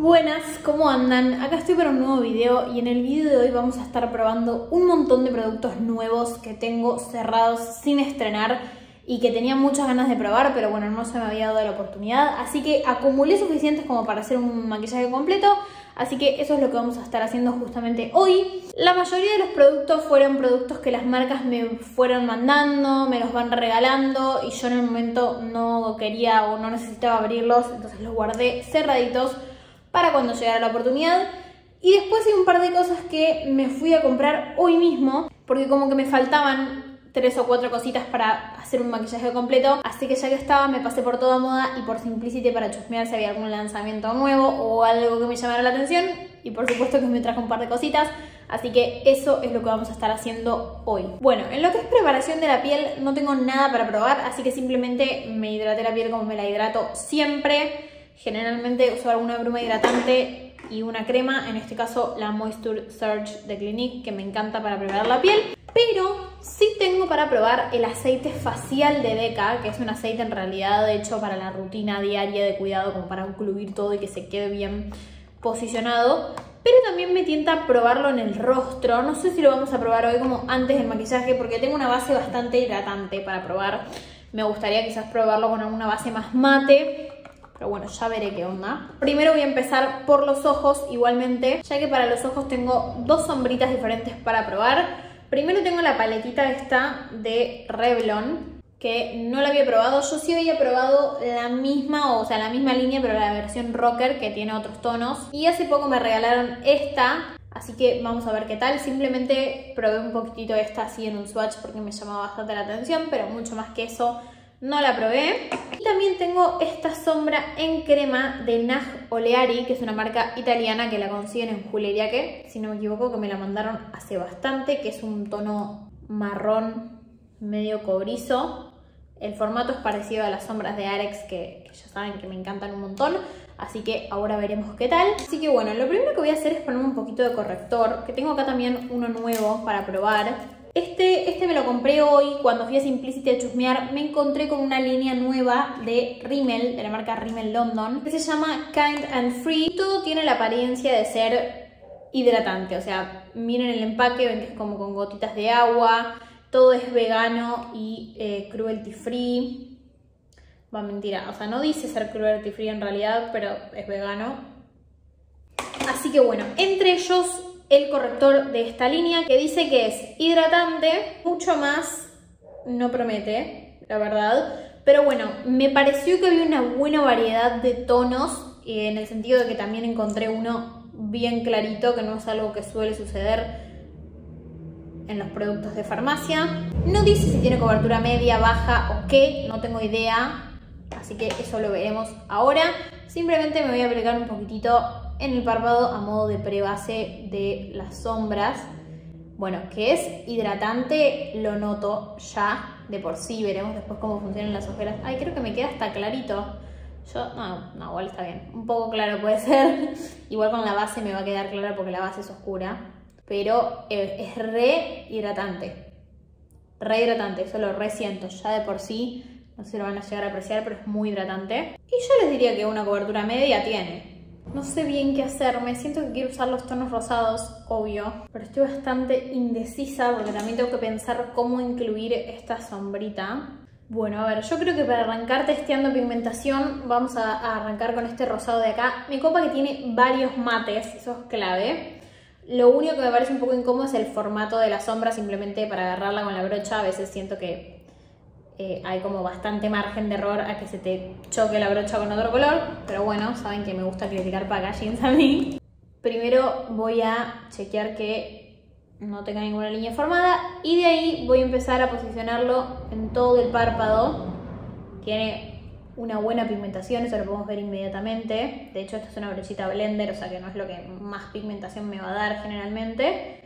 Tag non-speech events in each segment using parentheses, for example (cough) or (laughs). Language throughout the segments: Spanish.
Buenas, ¿cómo andan? Acá estoy para un nuevo video y en el video de hoy vamos a estar probando un montón de productos nuevos que tengo cerrados sin estrenar y que tenía muchas ganas de probar, pero bueno, no se me había dado la oportunidad, así que acumulé suficientes como para hacer un maquillaje completo, así que eso es lo que vamos a estar haciendo justamente hoy. La mayoría de los productos fueron productos que las marcas me fueron mandando, me los van regalando y yo en el momento no quería o no necesitaba abrirlos, entonces los guardé cerraditos para cuando llegara la oportunidad. Y después hay un par de cosas que me fui a comprar hoy mismo, porque como que me faltaban tres o cuatro cositas para hacer un maquillaje completo. Así que ya que estaba, me pasé por toda moda y por Simplicity para chusmear si había algún lanzamiento nuevo o algo que me llamara la atención. Y por supuesto que me traje un par de cositas. Así que eso es lo que vamos a estar haciendo hoy. Bueno, en lo que es preparación de la piel no tengo nada para probar, así que simplemente me hidraté la piel como me la hidrato siempre. Generalmente uso alguna bruma hidratante y una crema, en este caso la Moisture Surge de Clinique, que me encanta para preparar la piel. Pero sí tengo para probar el aceite facial de Deca, que es un aceite en realidad hecho para la rutina diaria de cuidado, como para incluir todo y que se quede bien posicionado. Pero también me tienta probarlo en el rostro. No sé si lo vamos a probar hoy como antes del maquillaje, porque tengo una base bastante hidratante para probar. Me gustaría quizás probarlo con alguna base más mate pero bueno, ya veré qué onda. Primero voy a empezar por los ojos igualmente, ya que para los ojos tengo dos sombritas diferentes para probar. Primero tengo la paletita esta de Revlon, que no la había probado. Yo sí había probado la misma, o sea, la misma línea, pero la versión rocker, que tiene otros tonos. Y hace poco me regalaron esta, Así que vamos a ver qué tal. Simplemente probé un poquitito esta así en un swatch porque me llamaba bastante la atención, pero mucho más que eso no la probé. Y también tengo esta sombra en crema de Nag Oleari, que es una marca italiana que la consiguen en Juleria que, si no me equivoco, que me la mandaron hace bastante, que es un tono marrón medio cobrizo. El formato es parecido a las sombras de Arex, que, que ya saben que me encantan un montón. Así que ahora veremos qué tal. Así que bueno, lo primero que voy a hacer es ponerme un poquito de corrector, que tengo acá también uno nuevo para probar. Este, este me lo compré hoy cuando fui a Simplicity a chusmear. Me encontré con una línea nueva de Rimmel, de la marca Rimmel London, que se llama Kind and Free. Todo tiene la apariencia de ser hidratante, o sea, miren el empaque, ven que es como con gotitas de agua. Todo es vegano y eh, cruelty free. Va, mentira, o sea, no dice ser cruelty free en realidad, pero es vegano. Así que bueno, entre ellos el corrector de esta línea que dice que es hidratante, mucho más no promete, la verdad. Pero bueno, me pareció que había una buena variedad de tonos, eh, en el sentido de que también encontré uno bien clarito, que no es algo que suele suceder en los productos de farmacia. No dice si tiene cobertura media, baja o qué, no tengo idea, así que eso lo veremos ahora. Simplemente me voy a aplicar un poquitito en el párpado a modo de prebase de las sombras. Bueno, que es hidratante, lo noto ya de por sí. Veremos después cómo funcionan las ojeras. Ay, creo que me queda hasta clarito. Yo, no, no, igual está bien. Un poco claro puede ser. (laughs) igual con la base me va a quedar clara porque la base es oscura. Pero eh, es re hidratante. Re hidratante, eso lo resiento ya de por sí. No si lo van a llegar a apreciar, pero es muy hidratante. Y yo les diría que una cobertura media tiene. No sé bien qué hacer, me siento que quiero usar los tonos rosados, obvio, pero estoy bastante indecisa porque también tengo que pensar cómo incluir esta sombrita. Bueno, a ver, yo creo que para arrancar testeando pigmentación vamos a, arrancar con este rosado de acá. Mi copa que tiene varios mates, eso es clave. Lo único que me parece un poco incómodo es el formato de la sombra, simplemente para agarrarla con la brocha a veces siento que eh, hay como bastante margen de error a que se te choque la brocha con otro color, pero bueno, saben que me gusta criticar packaging a mí. Primero voy a chequear que no tenga ninguna línea formada y de ahí voy a empezar a posicionarlo en todo el párpado. Tiene una buena pigmentación, eso lo podemos ver inmediatamente. De hecho, esta es una brochita blender, o sea que no es lo que más pigmentación me va a dar generalmente.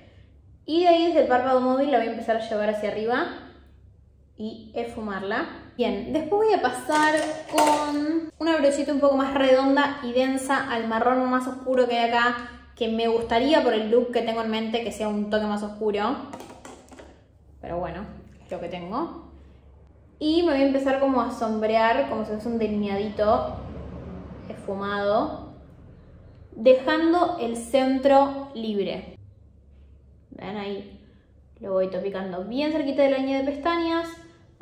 Y de ahí desde el párpado móvil la voy a empezar a llevar hacia arriba y esfumarla. Bien, después voy a pasar con una brochita un poco más redonda y densa al marrón más oscuro que hay acá, que me gustaría por el look que tengo en mente que sea un toque más oscuro. Pero bueno, es lo que tengo. Y me voy a empezar como a sombrear, como si fuese un delineadito esfumado. dejando el centro libre. Ven ahí, lo voy topicando bien cerquita de la línea de pestañas.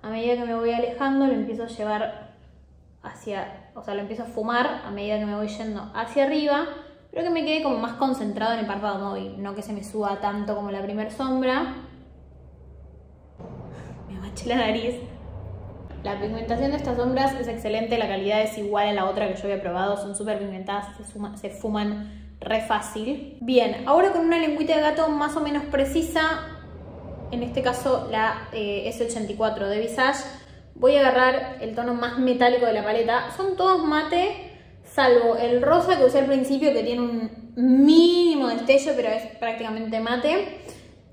A medida que me voy alejando, lo empiezo a llevar hacia, o sea, lo empiezo a fumar a medida que me voy yendo hacia arriba, pero que me quede como más concentrado en el párpado móvil, no que se me suba tanto como la primera sombra. Me manché la nariz. La pigmentación de estas sombras es excelente, la calidad es igual a la otra que yo había probado, son súper pigmentadas, se, se fuman re fácil. Bien, ahora con una lengüita de gato más o menos precisa, en este caso la eh, S84 de Visage, voy a agarrar el tono más metálico de la paleta. Son todos mate, salvo el rosa que usé al principio que tiene un mínimo destello, pero es prácticamente mate.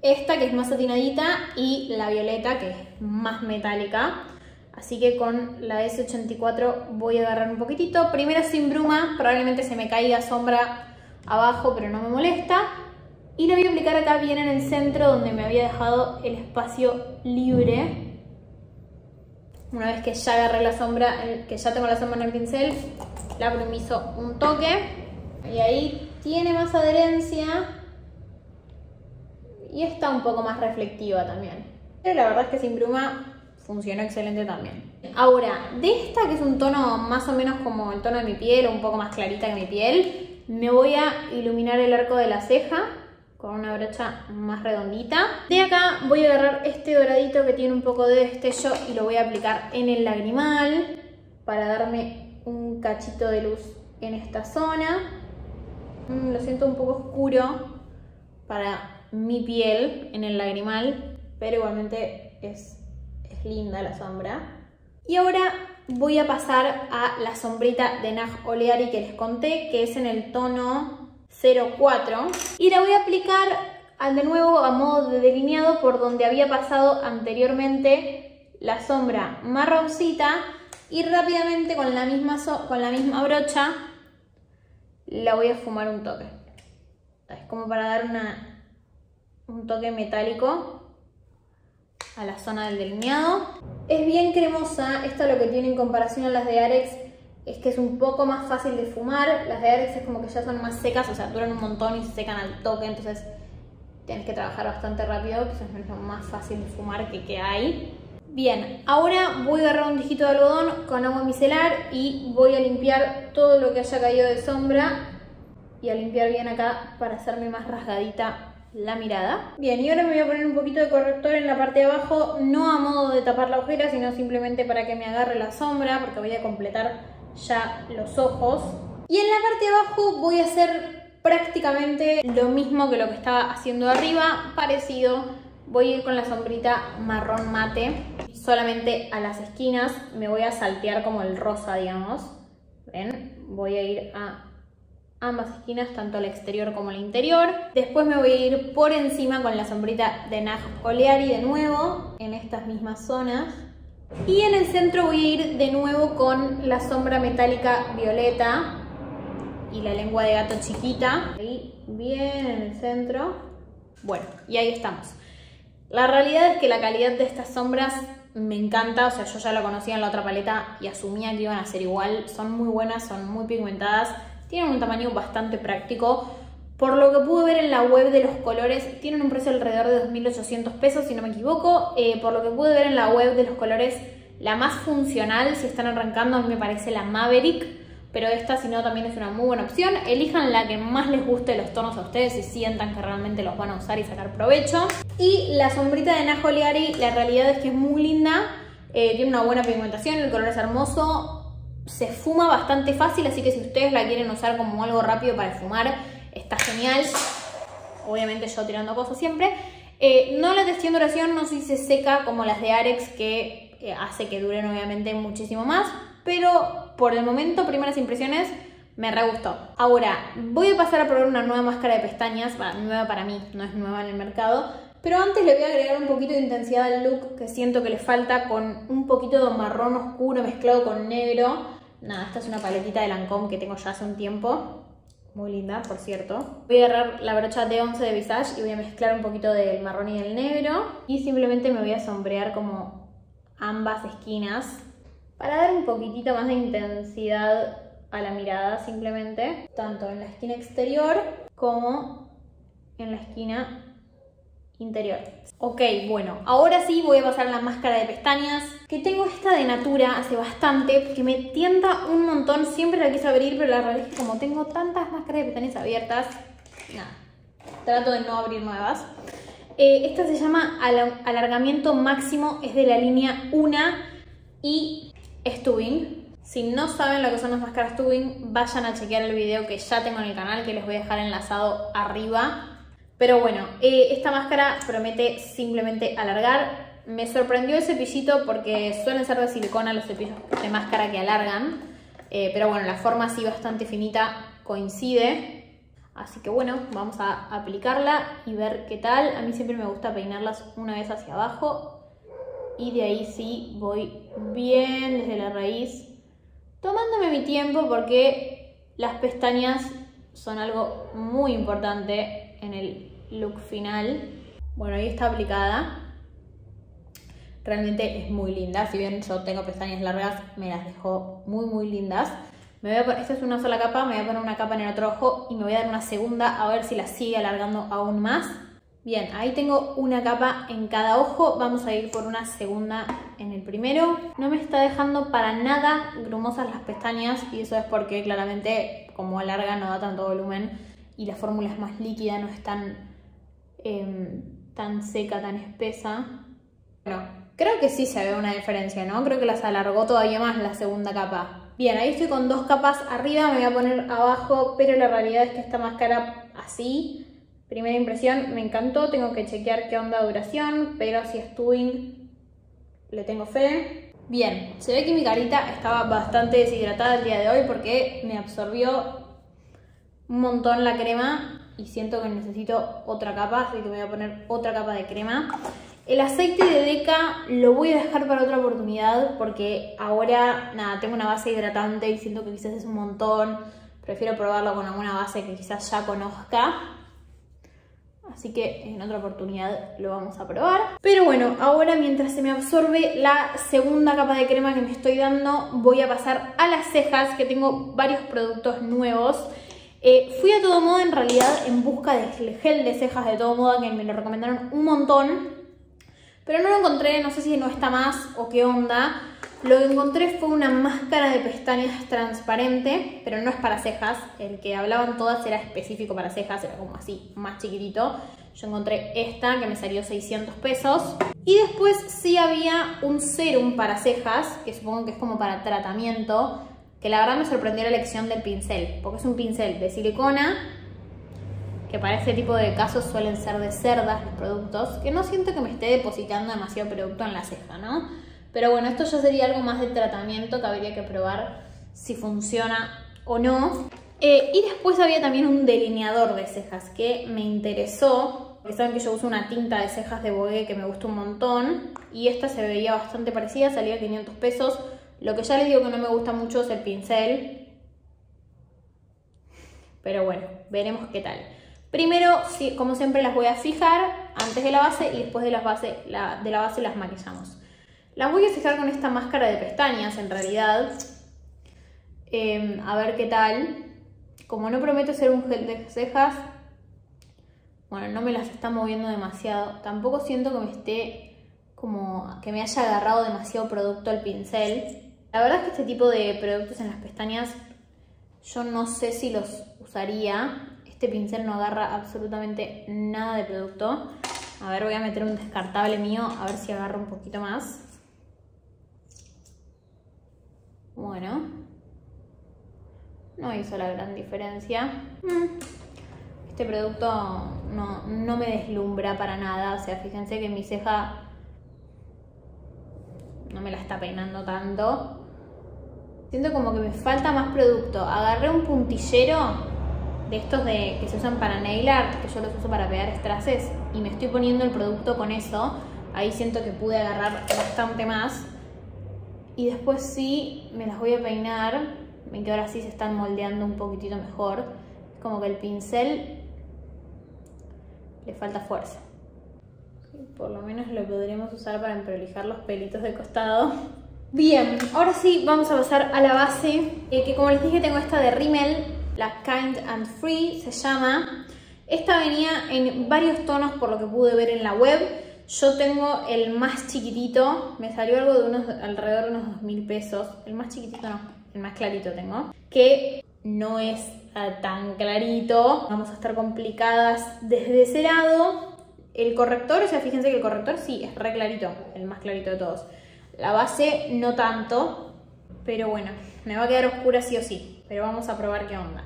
Esta que es más satinadita y la violeta que es más metálica. Así que con la S84 voy a agarrar un poquitito. Primero sin bruma, probablemente se me caiga sombra abajo, pero no me molesta. Y la voy a aplicar acá bien en el centro donde me había dejado el espacio libre. Una vez que ya agarré la sombra, que ya tengo la sombra en el pincel, la brumizo un toque. Y ahí tiene más adherencia. Y está un poco más reflectiva también. Pero la verdad es que sin bruma funciona excelente también. Ahora, de esta que es un tono más o menos como el tono de mi piel, un poco más clarita que mi piel, me voy a iluminar el arco de la ceja con una brocha más redondita. De acá voy a agarrar este doradito que tiene un poco de destello y lo voy a aplicar en el lagrimal para darme un cachito de luz en esta zona. Mm, lo siento un poco oscuro para mi piel en el lagrimal, pero igualmente es linda la sombra. Y ahora voy a pasar a la sombrita de Nag Oleari que les conté, que es en el tono 04. Y la voy a aplicar de nuevo a modo de delineado por donde había pasado anteriormente la sombra marroncita y rápidamente con la misma, con la misma brocha la voy a fumar un toque. Es como para dar una, un toque metálico a la zona del delineado. Es bien cremosa, esto lo que tiene en comparación a las de Arex es que es un poco más fácil de fumar. Las de Arex es como que ya son más secas, o sea, duran un montón y se secan al toque, entonces tienes que trabajar bastante rápido, que es lo más fácil de fumar que, que hay. Bien, ahora voy a agarrar un dijito de algodón con agua micelar y voy a limpiar todo lo que haya caído de sombra y a limpiar bien acá para hacerme más rasgadita la mirada. Bien, y ahora me voy a poner un poquito de corrector en la parte de abajo, no a modo de tapar la ojera, sino simplemente para que me agarre la sombra, porque voy a completar ya los ojos. Y en la parte de abajo voy a hacer prácticamente lo mismo que lo que estaba haciendo arriba, parecido. Voy a ir con la sombrita marrón mate, solamente a las esquinas me voy a saltear como el rosa, digamos. ¿Ven? Voy a ir a ambas esquinas, tanto al exterior como al interior. Después me voy a ir por encima con la sombrita de Nag Oleari de nuevo, en estas mismas zonas. Y en el centro voy a ir de nuevo con la sombra metálica violeta y la lengua de gato chiquita. Ahí bien en el centro. Bueno, y ahí estamos. La realidad es que la calidad de estas sombras me encanta, o sea, yo ya la conocía en la otra paleta y asumía que iban a ser igual. Son muy buenas, son muy pigmentadas tienen un tamaño bastante práctico. Por lo que pude ver en la web de los colores, tienen un precio alrededor de 2.800 pesos, si no me equivoco. Eh, por lo que pude ver en la web de los colores, la más funcional, si están arrancando, a mí me parece la Maverick. Pero esta, si no, también es una muy buena opción. Elijan la que más les guste los tonos a ustedes y sientan que realmente los van a usar y sacar provecho. Y la sombrita de Najoliari, la realidad es que es muy linda. Eh, tiene una buena pigmentación, el color es hermoso se fuma bastante fácil, así que si ustedes la quieren usar como algo rápido para fumar, está genial. Obviamente yo tirando cosas siempre. Eh, no la testé en duración, no si se seca como las de Arex, que hace que duren obviamente muchísimo más. Pero por el momento, primeras impresiones, me re gustó. Ahora, voy a pasar a probar una nueva máscara de pestañas, nueva para mí, no es nueva en el mercado. Pero antes le voy a agregar un poquito de intensidad al look que siento que le falta con un poquito de marrón oscuro mezclado con negro. Nada, esta es una paletita de Lancome que tengo ya hace un tiempo. Muy linda, por cierto. Voy a agarrar la brocha de 11 de Visage y voy a mezclar un poquito del marrón y del negro. Y simplemente me voy a sombrear como ambas esquinas para dar un poquitito más de intensidad a la mirada simplemente, tanto en la esquina exterior como en la esquina interior. Ok, bueno, ahora sí voy a pasar la máscara de pestañas, que tengo esta de Natura hace bastante, que me tienta un montón, siempre la quise abrir, pero la realidad es que como tengo tantas máscaras de pestañas abiertas, nada, trato de no abrir nuevas. Eh, esta se llama alargamiento máximo, es de la línea 1 y Stubing. Si no saben lo que son las máscaras Stubing, vayan a chequear el video que ya tengo en el canal, que les voy a dejar enlazado arriba. Pero bueno, eh, esta máscara promete simplemente alargar. Me sorprendió el cepillito porque suelen ser de silicona los cepillos de máscara que alargan. Eh, pero bueno, la forma así bastante finita coincide. Así que bueno, vamos a aplicarla y ver qué tal. A mí siempre me gusta peinarlas una vez hacia abajo y de ahí sí voy bien desde la raíz, tomándome mi tiempo porque las pestañas son algo muy importante en el look final. Bueno, ahí está aplicada. Realmente es muy linda, si bien yo tengo pestañas largas, me las dejo muy muy lindas. Me voy esta es una sola capa, me voy a poner una capa en el otro ojo y me voy a dar una segunda a ver si la sigue alargando aún más. Bien, ahí tengo una capa en cada ojo, vamos a ir por una segunda en el primero. No me está dejando para nada grumosas las pestañas y eso es porque claramente como alarga no da tanto volumen y la fórmula es más líquida, no es tan, em, tan seca, tan espesa. Bueno, creo que sí se ve una diferencia, ¿no? Creo que las alargó todavía más la segunda capa. Bien, ahí estoy con dos capas arriba, me voy a poner abajo, pero la realidad es que esta máscara así, primera impresión, me encantó. Tengo que chequear qué onda duración, pero si es tubing, le tengo fe. Bien, se ve que mi carita estaba bastante deshidratada el día de hoy porque me absorbió un montón la crema y siento que necesito otra capa, así que voy a poner otra capa de crema. El aceite de Deca lo voy a dejar para otra oportunidad porque ahora, nada, tengo una base hidratante y siento que quizás es un montón. Prefiero probarlo con alguna base que quizás ya conozca. Así que en otra oportunidad lo vamos a probar. Pero bueno, ahora mientras se me absorbe la segunda capa de crema que me estoy dando, voy a pasar a las cejas, que tengo varios productos nuevos. Eh, fui a todo modo en realidad en busca del gel de cejas de todo modo, que me lo recomendaron un montón. Pero no lo encontré, no sé si no está más o qué onda. Lo que encontré fue una máscara de pestañas transparente, pero no es para cejas. El que hablaban todas era específico para cejas, era como así, más chiquitito. Yo encontré esta que me salió 600 pesos. Y después sí había un serum para cejas, que supongo que es como para tratamiento, que la verdad me sorprendió la elección del pincel, porque es un pincel de silicona que para este tipo de casos suelen ser de cerdas los productos, que no siento que me esté depositando demasiado producto en la ceja, ¿no? Pero bueno, esto ya sería algo más de tratamiento que habría que probar si funciona o no. Eh, y después había también un delineador de cejas que me interesó, porque saben que yo uso una tinta de cejas de Bogue que me gusta un montón, y esta se veía bastante parecida, salía 500 pesos. Lo que ya les digo que no me gusta mucho es el pincel, pero bueno, veremos qué tal. Primero, como siempre, las voy a fijar antes de la base y después de, la base, de la base las maquillamos. Las voy a fijar con esta máscara de pestañas, en realidad. Em, a ver qué tal. Como no prometo hacer un gel de cejas, bueno, no me las está moviendo demasiado. Tampoco siento que me esté como que me haya agarrado demasiado producto al pincel. La verdad es que este tipo de productos en las pestañas yo no sé si los usaría. Este pincel no agarra absolutamente nada de producto. A ver, voy a meter un descartable mío, a ver si agarra un poquito más. Bueno. No hizo la gran diferencia. Mm. Este producto no, no me deslumbra para nada. O sea, fíjense que mi ceja no me la está peinando tanto. Siento como que me falta más producto. Agarré un puntillero de estos de, que se usan para nail art, que yo los uso para pegar strases, y me estoy poniendo el producto con eso, ahí siento que pude agarrar bastante más. Y después sí, me las voy a peinar, ven que ahora sí se están moldeando un poquitito mejor. Como que el pincel le falta fuerza. Por lo menos lo podremos usar para emprolijar los pelitos de costado. Bien, ahora sí vamos a pasar a la base, eh, que como les dije tengo esta de Rimmel, la Kind and Free se llama. Esta venía en varios tonos por lo que pude ver en la web. Yo tengo el más chiquitito, me salió algo de unos alrededor de unos 2 mil pesos. El más chiquitito no, el más clarito tengo. Que no es tan clarito. Vamos a estar complicadas desde ese lado. El corrector, o sea, fíjense que el corrector sí es re clarito, el más clarito de todos. La base no tanto, pero bueno, me va a quedar oscura sí o sí. Pero vamos a probar qué onda.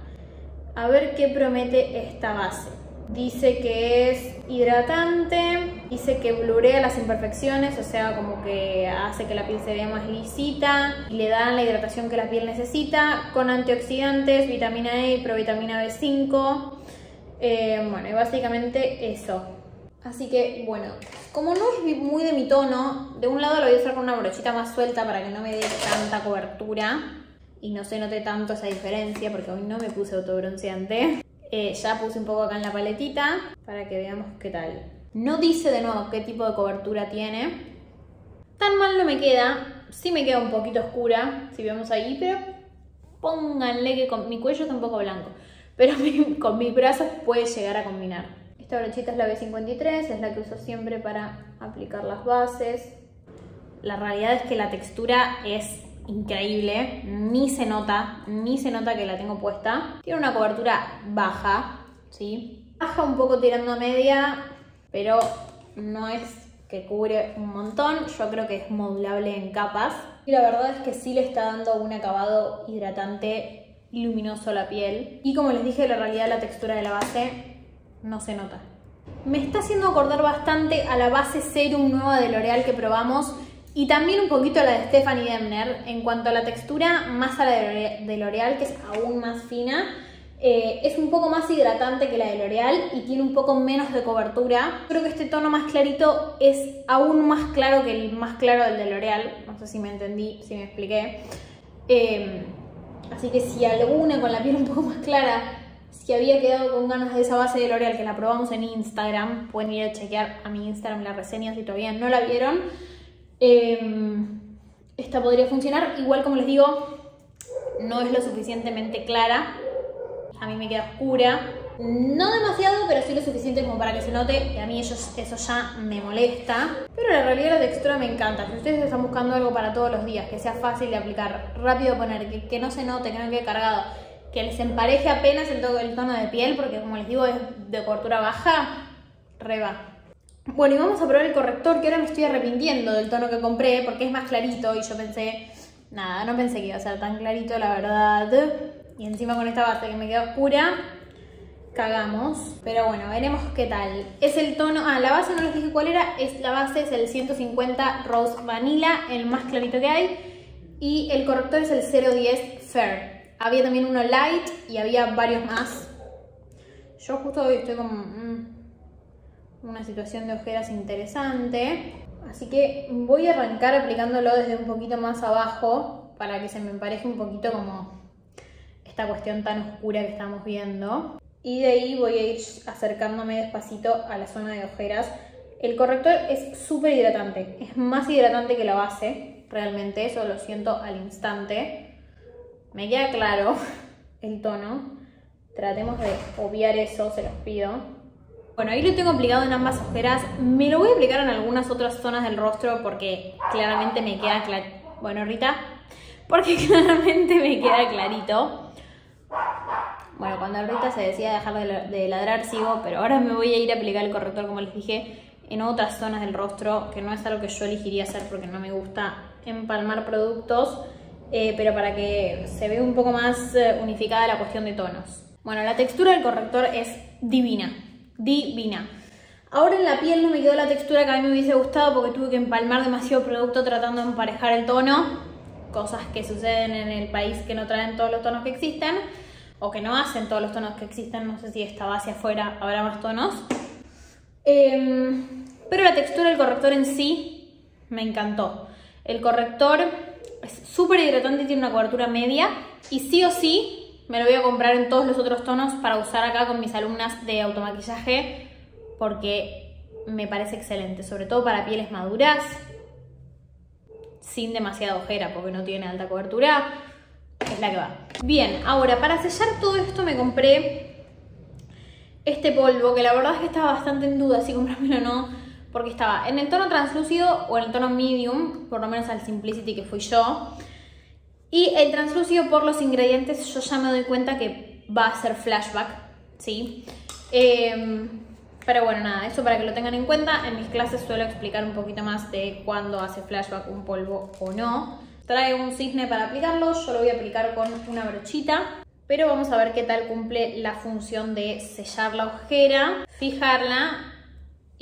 A ver qué promete esta base. Dice que es hidratante, dice que blurea las imperfecciones, o sea, como que hace que la piel se vea más lisita y le dan la hidratación que la piel necesita, con antioxidantes, vitamina E y provitamina B5. Eh, bueno, y básicamente eso. Así que, bueno, como no es muy de mi tono, de un lado lo voy a usar con una brochita más suelta para que no me dé tanta cobertura y no se note tanto esa diferencia porque hoy no me puse autobronceante. Eh, ya puse un poco acá en la paletita para que veamos qué tal. No dice de nuevo qué tipo de cobertura tiene. Tan mal no me queda. Sí me queda un poquito oscura, si vemos ahí, pero pónganle que con mi cuello está un poco blanco. Pero (laughs) con mis brazos puede llegar a combinar. Esta brochita es la B53, es la que uso siempre para aplicar las bases. La realidad es que la textura es increíble, ni se nota, ni se nota que la tengo puesta. Tiene una cobertura baja, ¿sí? Baja un poco tirando a media, pero no es que cubre un montón. Yo creo que es modulable en capas. Y la verdad es que sí le está dando un acabado hidratante luminoso a la piel. Y como les dije, la realidad la textura de la base no se nota. Me está haciendo acordar bastante a la base serum nueva de L'Oreal que probamos y también un poquito a la de Stephanie Demner en cuanto a la textura, más a la de L'Oreal, que es aún más fina. Eh, es un poco más hidratante que la de L'Oreal y tiene un poco menos de cobertura. Creo que este tono más clarito es aún más claro que el más claro del de L'Oreal. No sé si me entendí, si me expliqué. Eh, así que si alguna con la piel un poco más clara, si había quedado con ganas de esa base de L'Oreal que la probamos en Instagram, pueden ir a chequear a mi Instagram la reseña si todavía no la vieron. Em, esta podría funcionar. Igual como les digo, no es lo suficientemente clara. A mí me queda oscura. No demasiado, pero sí lo suficiente como para que se note. Y a mí eso, ya me molesta. Pero la realidad la textura me encanta. Si ustedes están buscando algo para todos los días, que sea fácil de aplicar, rápido poner, que, que no se note, que no quede cargado, que les empareje apenas el, tono de piel, porque como les digo es de cobertura baja, reba. Bueno, y vamos a probar el corrector, que ahora me estoy arrepintiendo del tono que compré, porque es más clarito, y yo pensé, nada, no pensé que iba a ser tan clarito, la verdad. Y encima con esta base que me queda oscura, cagamos. Pero bueno, veremos qué tal. Es el tono, ah, la base no les dije cuál era, es la base es el 150 Rose Vanilla, el más clarito que hay. Y el corrector es el 010 Fair. Había también uno light y había varios más. Yo justo hoy estoy como... Mm, una situación de ojeras interesante. Así que voy a arrancar aplicándolo desde un poquito más abajo para que se me empareje un poquito como esta cuestión tan oscura que estamos viendo. Y de ahí voy a ir acercándome despacito a la zona de ojeras. El corrector es súper hidratante, es más hidratante que la base, realmente, eso lo siento al instante. Me queda claro (laughs) el tono. Tratemos de obviar eso, se los pido. Bueno, ahí lo tengo aplicado en ambas ojeras. Me lo voy a aplicar en algunas otras zonas del rostro porque claramente me queda clarito. Bueno, Rita, porque (laughs) claramente me queda clarito. Bueno, cuando Rita se decía dejar de ladrar sigo, pero ahora me voy a ir a aplicar el corrector, como les dije, en otras zonas del rostro, que no es algo que yo elegiría hacer porque no me gusta empalmar productos, eh, pero para que se vea un poco más eh, unificada la cuestión de tonos. Bueno, la textura del corrector es divina divina. Ahora en la piel no me quedó la textura que a mí me hubiese gustado porque tuve que empalmar demasiado producto tratando de emparejar el tono. Cosas que suceden en el país que no traen todos los tonos que existen o que no hacen todos los tonos que existen. No sé si esta base afuera habrá más tonos. Em, pero la textura del corrector en sí me encantó. El corrector es súper hidratante y tiene una cobertura media. Y sí o sí me lo voy a comprar en todos los otros tonos para usar acá con mis alumnas de automaquillaje porque me parece excelente, sobre todo para pieles maduras. sin demasiada ojera porque no tiene alta cobertura, es la que va. Bien, ahora para sellar todo esto me compré este polvo, que la verdad es que estaba bastante en duda si comprármelo o no, porque estaba en el tono translúcido o en el tono medium, por lo menos al Simplicity que fui yo. Y el translúcido por los ingredientes yo ya me doy cuenta que va a ser flashback, ¿sí? Em, pero bueno, nada, eso para que lo tengan en cuenta. En mis clases suelo explicar un poquito más de cuándo hace flashback un polvo o no. Trae un cisne para aplicarlo, yo lo voy a aplicar con una brochita. Pero vamos a ver qué tal cumple la función de sellar la ojera, fijarla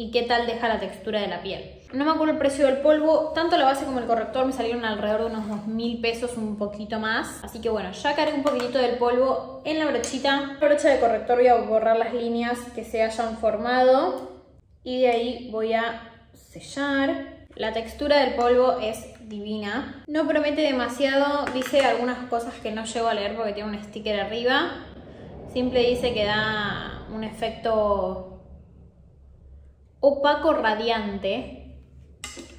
y qué tal deja la textura de la piel. No me acuerdo el precio del polvo, tanto la base como el corrector me salieron alrededor de unos 2 mil pesos, un poquito más. Así que bueno, ya cargué un poquitito del polvo en la brochita. Brocha de corrector voy a borrar las líneas que se hayan formado y de ahí voy a sellar. La textura del polvo es divina. No promete demasiado, dice algunas cosas que no llego a leer porque tiene un sticker arriba. Simple dice que da un efecto opaco radiante.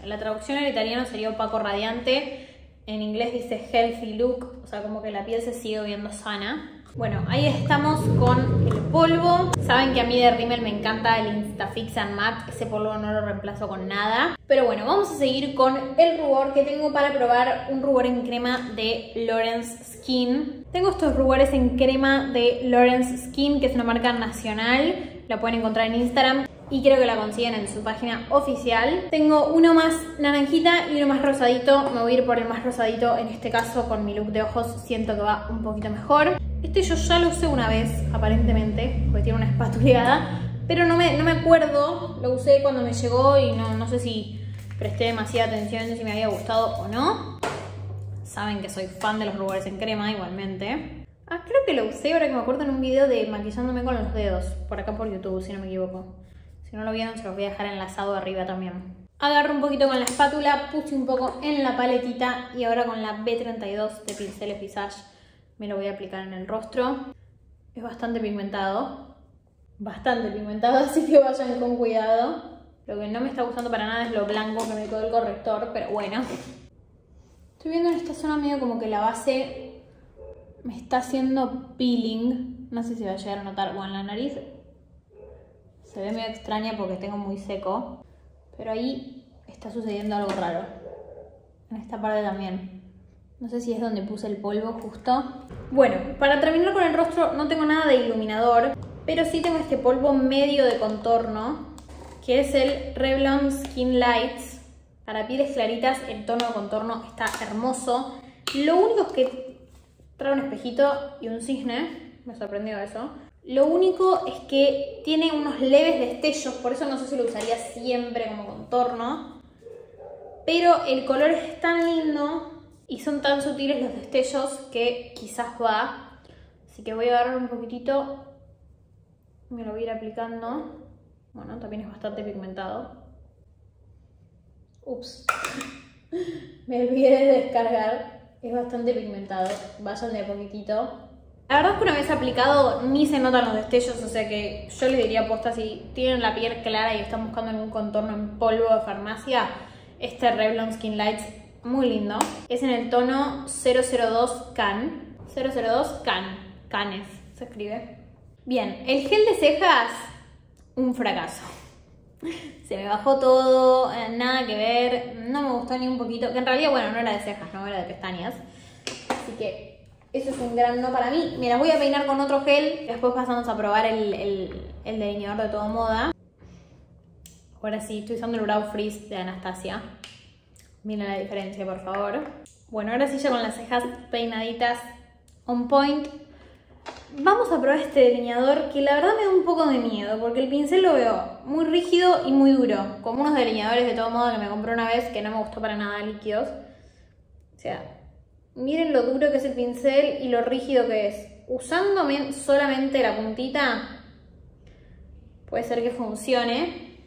La traducción en italiano sería opaco radiante. En inglés dice healthy look, o sea, como que la piel se sigue viendo sana. Bueno, ahí estamos con el polvo. Saben que a mí de Rimmel me encanta el Instafix and Matte. Ese polvo no lo reemplazo con nada. Pero bueno, vamos a seguir con el rubor que tengo para probar. Un rubor en crema de Lawrence Skin. Tengo estos rubores en crema de Lawrence Skin, que es una marca nacional. La pueden encontrar en Instagram y creo que la consiguen en su página oficial. Tengo uno más naranjita y uno más rosadito. Me voy a ir por el más rosadito en este caso con mi look de ojos. Siento que va un poquito mejor. Este yo ya lo usé una vez, aparentemente, porque tiene una espatuleada. Pero no me, no me acuerdo, lo usé cuando me llegó y no, no sé si presté demasiada atención, si me había gustado o no. Saben que soy fan de los rubores en crema igualmente. Ah, creo que lo usé ahora que me acuerdo en un video de maquillándome con los dedos, por acá por YouTube, si no me equivoco. Si no lo vieron, se los voy a dejar enlazado arriba también. Agarro un poquito con la espátula, puse un poco en la paletita y ahora con la B32 de Pinceles Visage me lo voy a aplicar en el rostro. Es bastante pigmentado, bastante pigmentado, (laughs) así que vayan con cuidado. Lo que no me está gustando para nada es lo blanco que me quedó el corrector, pero bueno. Estoy viendo en esta zona medio como que la base me está haciendo peeling. No sé si va a llegar a notar. Bueno, la nariz se ve medio extraña porque tengo muy seco. Pero ahí está sucediendo algo raro. En esta parte también. No sé si es donde puse el polvo justo. Bueno, para terminar con el rostro no tengo nada de iluminador. Pero sí tengo este polvo medio de contorno. Que es el Revlon Skin Lights. Para pieles claritas el tono de contorno está hermoso. Lo único es que trae un espejito y un cisne. Me sorprendió eso. Lo único es que tiene unos leves destellos, por eso no sé si lo usaría siempre como contorno. Pero el color es tan lindo y son tan sutiles los destellos que quizás va. Así que voy a agarrar un poquitito, me lo voy a ir aplicando. Bueno, también es bastante pigmentado. Ups, (laughs) me olvidé de descargar. Es bastante pigmentado, vayan de a poquitito. La verdad es que una vez aplicado ni se notan los destellos, o sea que yo les diría posta si tienen la piel clara y están buscando un contorno en polvo de farmacia, este Revlon Skin Lights muy lindo. Es en el tono 002 Can. 002 Can. Canes se escribe. Bien, el gel de cejas, un fracaso. (laughs) Se me bajó todo, eh, nada que ver, no me gustó ni un poquito, que en realidad, bueno, no era de cejas, no era de pestañas. Así que eso es un gran no para mí. Me las voy a peinar con otro gel. Después pasamos a probar el, el, delineador de todo moda. Ahora sí, estoy usando el Brow Freeze de Anastasia. Miren la diferencia, por favor. Bueno, ahora sí ya con las cejas peinaditas on point. Vamos a probar este delineador que la verdad me da un poco de miedo porque el pincel lo veo muy rígido y muy duro. Como unos delineadores de todo modo que me compré una vez que no me gustó para nada líquidos. O sea, Miren lo duro que es el pincel y lo rígido que es. Usando solamente la puntita, puede ser que funcione.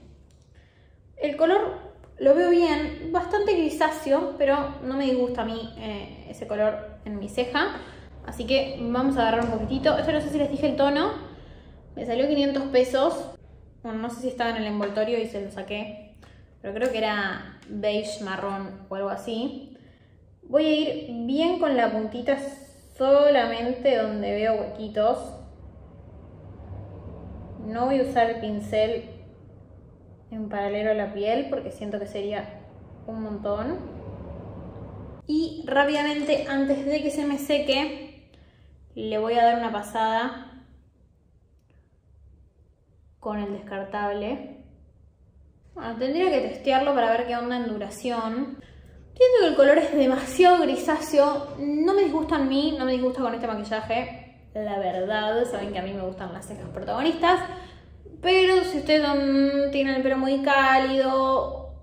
El color lo veo bien, bastante grisáceo, pero no me disgusta a mí eh, ese color en mi ceja. Así que vamos a agarrar un poquitito. Esto no sé si les dije el tono. Me salió 500 pesos. Bueno, no sé si estaba en el envoltorio y se lo saqué. pero creo que era beige marrón o algo así. Voy a ir bien con la puntita solamente donde veo huequitos. No voy a usar el pincel en paralelo a la piel porque siento que sería un montón. Y rápidamente, antes de que se me seque, le voy a dar una pasada con el descartable. Bueno, tendría que testearlo para ver qué onda en duración. Siento que el color es demasiado grisáceo. No me disgusta a mí, no me disgusta con este maquillaje. La verdad, saben que a mí me gustan las cejas protagonistas. Pero si ustedes tienen el pelo muy cálido,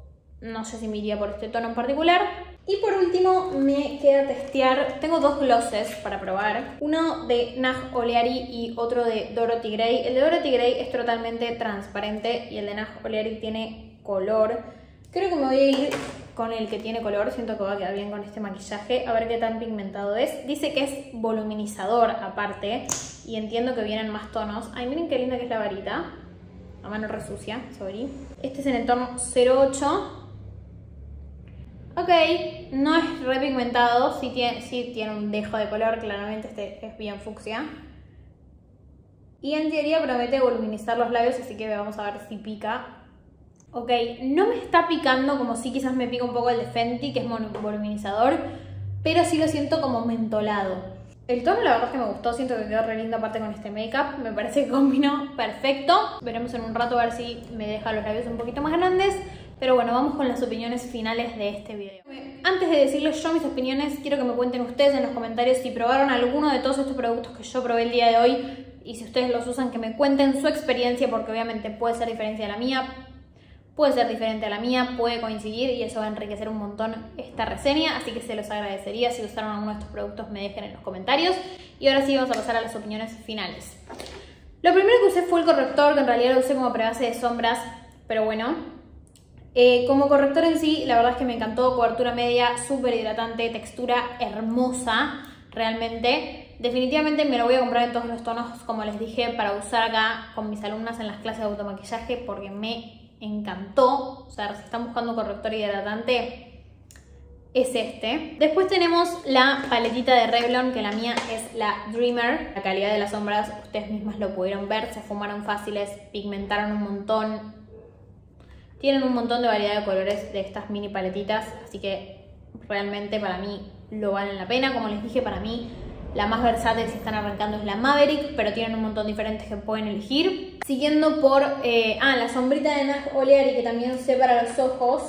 no sé si me iría por este tono en particular. Y por último me queda testear, tengo dos glosses para probar, uno de Nag Oleari y otro de Dorothy Gray. El de Dorothy Gray es totalmente transparente y el de Nag Oleari tiene color. Creo que me voy a ir con el que tiene color, siento que va a quedar bien con este maquillaje, a ver qué tan pigmentado es. Dice que es voluminizador aparte y entiendo que vienen más tonos. Ay, miren qué linda que es la varita, a mano resucia, sorry. Este es en el tono 08 Ok, no es repigmentado, sí tiene, sí tiene un dejo de color, claramente este es bien fucsia. Y en teoría promete voluminizar los labios, así que vamos a ver si pica. Ok, no me está picando como si quizás me pica un poco el de Fenty, que es voluminizador, pero sí lo siento como mentolado. El tono la verdad es que me gustó, siento que quedó re lindo aparte con este make-up, me parece que combinó perfecto. Veremos en un rato a ver si me deja los labios un poquito más grandes. Pero bueno, vamos con las opiniones finales de este video. Antes de decirles yo mis opiniones, quiero que me cuenten ustedes en los comentarios si probaron alguno de todos estos productos que yo probé el día de hoy y si ustedes los usan, que me cuenten su experiencia porque obviamente puede ser diferente a la mía, puede ser diferente a la mía, puede coincidir y eso va a enriquecer un montón esta reseña, así que se los agradecería si usaron alguno de estos productos me dejen en los comentarios. Y ahora sí vamos a pasar a las opiniones finales. Lo primero que usé fue el corrector, que en realidad lo usé como prebase de sombras, pero bueno, eh, como corrector en sí, la verdad es que me encantó, cobertura media, súper hidratante, textura hermosa, realmente. Definitivamente me lo voy a comprar en todos los tonos, como les dije, para usar acá con mis alumnas en las clases de automaquillaje porque me encantó. O sea, si están buscando corrector hidratante, es este. Después tenemos la paletita de Revlon, que la mía es la Dreamer. La calidad de las sombras, ustedes mismas lo pudieron ver, se fumaron fáciles, pigmentaron un montón, tienen un montón de variedad de colores de estas mini paletitas, así que realmente para mí lo valen la pena. Como les dije, para mí la más versátil si están arrancando es la Maverick, pero tienen un montón diferentes que pueden elegir. Siguiendo por, eh, ah, la sombrita de Nag Oleari que también usé para los ojos.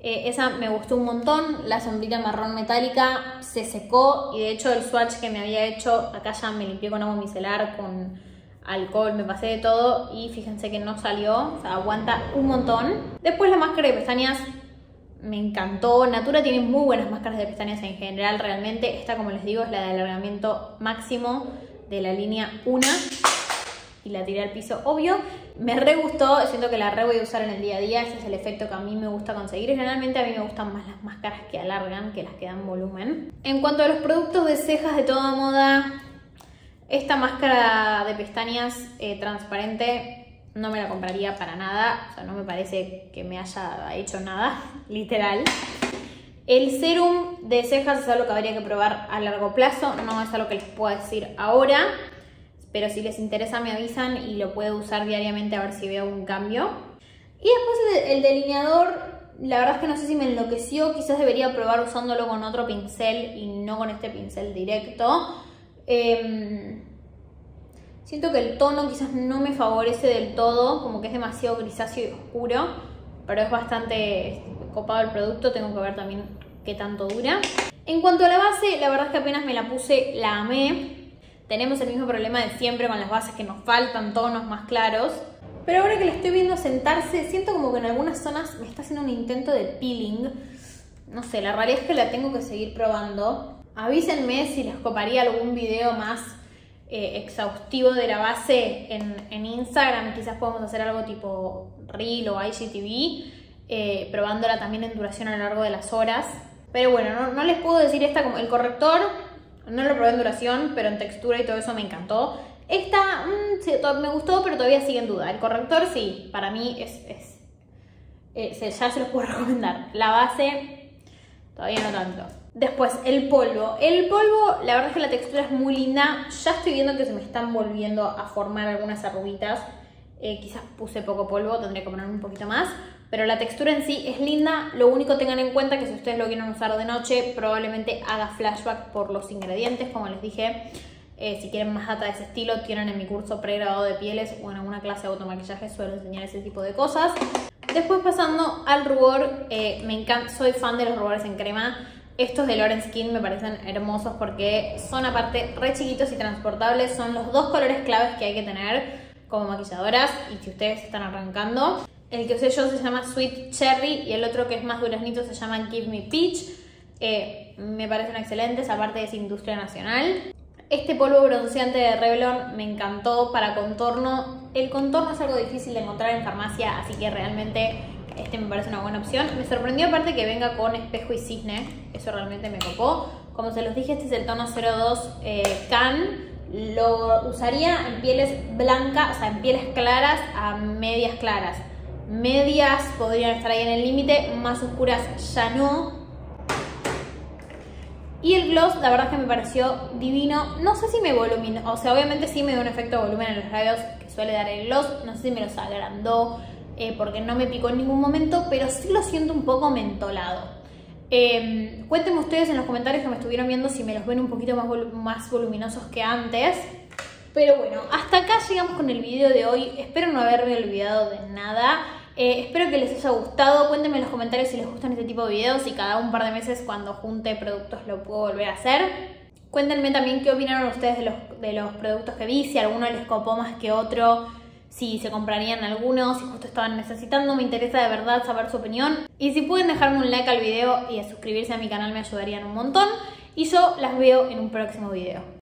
Eh, esa me gustó un montón, la sombrita marrón metálica se secó y de hecho el swatch que me había hecho, acá ya me limpié con agua micelar, con alcohol, me pasé de todo y fíjense que no salió, o sea, aguanta un montón. Después la máscara de pestañas me encantó. Natura tiene muy buenas máscaras de pestañas en general, realmente. Esta, como les digo, es la de alargamiento máximo de la línea 1 y la tiré al piso, obvio. Me re gustó, siento que la re voy a usar en el día a día, ese es el efecto que a mí me gusta conseguir. Generalmente a mí me gustan más las máscaras que alargan que las que dan volumen. En cuanto a los productos de cejas de toda moda, esta máscara de pestañas eh, transparente no me la compraría para nada, o sea, no me parece que me haya hecho nada, (laughs) literal. El serum de cejas es algo que habría que probar a largo plazo, no es algo que les puedo decir ahora, pero si les interesa me avisan y lo puedo usar diariamente a ver si veo un cambio. Y después el delineador, la verdad es que no sé si me enloqueció, quizás debería probar usándolo con otro pincel y no con este pincel directo. Em, siento que el tono quizás no me favorece del todo, como que es demasiado grisáceo y oscuro, pero es bastante copado el producto, tengo que ver también qué tanto dura. En cuanto a la base, la verdad es que apenas me la puse, la amé. Tenemos el mismo problema de siempre con las bases que nos faltan tonos más claros. Pero ahora que la estoy viendo sentarse, siento como que en algunas zonas me está haciendo un intento de peeling. No sé, la realidad es que la tengo que seguir probando. Avísenme si les coparía algún video más eh, exhaustivo de la base en, Instagram. Quizás podemos hacer algo tipo Reel o IGTV, eh, probándola también en duración a lo largo de las horas. Pero bueno, no, les puedo decir esta como el corrector, no lo probé en duración, pero en textura y todo eso me encantó. Esta mm, me gustó, pero todavía sigue en duda. El corrector sí, para mí es, eh, ya se los puedo (laughs) recomendar. La base, todavía no tanto. Después, el polvo. El polvo, la verdad es que la textura es muy linda. Ya estoy viendo que se me están volviendo a formar algunas arruguitas. Eh, quizás puse poco polvo, tendría que poner un poquito más. Pero la textura en sí es linda. Lo único tengan en cuenta que si ustedes lo quieren usar de noche, probablemente haga flashback por los ingredientes, como les dije. Eh, si quieren más data de ese estilo, tienen en mi curso pregrabado de pieles o en alguna clase de automaquillaje suelo enseñar ese tipo de cosas. Después pasando al rubor, eh, me encanta, soy fan de los rubores en crema. Estos de Lauren Skin me parecen hermosos porque son aparte re chiquitos y transportables. Son los dos colores claves que hay que tener como maquilladoras y si ustedes están arrancando. El que usé yo se llama Sweet Cherry y el otro que es más duraznito se llama Give Me Peach. Eh, me parecen excelentes, aparte es industria nacional. Este polvo bronceante de Revlon me encantó para contorno. El contorno es algo difícil de encontrar en farmacia, así que realmente este me parece una buena opción. Me sorprendió aparte que venga con espejo y cisne, eso realmente me copó. Como se los dije, este es el tono 02 eh, Can. Lo usaría en pieles blancas, o sea, en pieles claras a medias claras. Medias podrían estar ahí en el límite, más oscuras ya no. Y el gloss, la verdad es que me pareció divino. No sé si me voluminó, o sea, obviamente sí me dio un efecto de volumen en los labios que suele dar el gloss. No sé si me los agrandó, eh, porque no me picó en ningún momento, pero sí lo siento un poco mentolado. Em, cuéntenme ustedes en los comentarios que me estuvieron viendo si me los ven un poquito más, voluminosos que antes. Pero bueno, hasta acá llegamos con el video de hoy. Espero no haberme olvidado de nada. Eh, espero que les haya gustado. Cuéntenme en los comentarios si les gustan este tipo de videos y cada un par de meses cuando junte productos lo puedo volver a hacer. Cuéntenme también qué opinaron ustedes de los, de los productos que vi, si alguno les copó más que otro si se comprarían algunos, si justo estaban necesitando, me interesa de verdad saber su opinión. Y si pueden dejarme un like al video y suscribirse a mi canal me ayudarían un montón. Y yo las veo en un próximo video.